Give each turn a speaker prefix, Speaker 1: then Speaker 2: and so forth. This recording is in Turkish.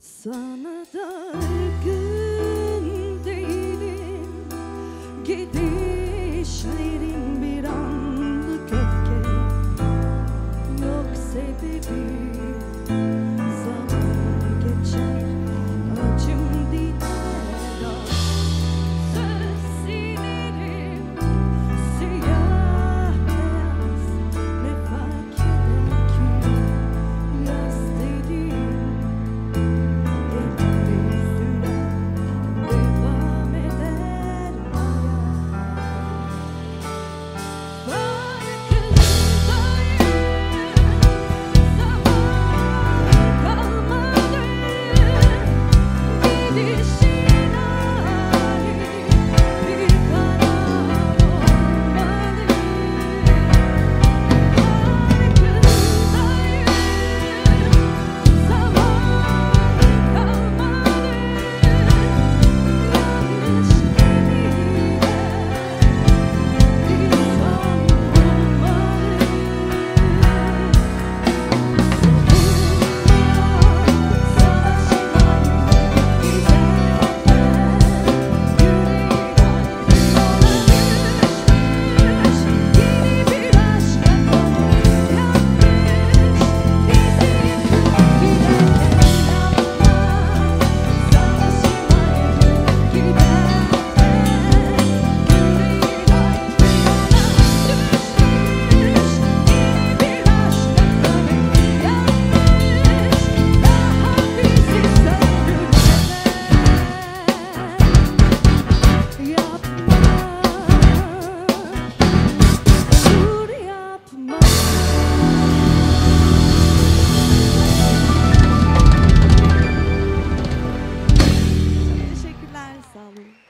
Speaker 1: Sana dargın değilim. Gidişlerin
Speaker 2: Um.